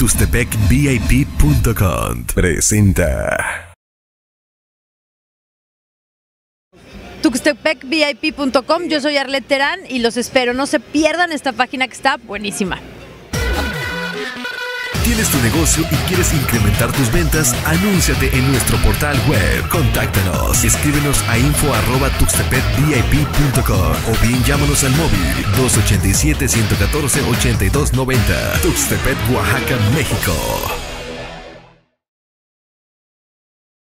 TuxtepecVIP.com presenta. tuxtepecvip.com. Yo soy Arlet Terán y los espero. No se pierdan esta página que está buenísima. ¿Tienes tu negocio y quieres incrementar tus ventas? Anúnciate en nuestro portal web. Contáctanos. Escríbenos a info.tuxtepecvip.com o bien llámanos al móvil 287-114-8290. Tuxtepec, Oaxaca, México.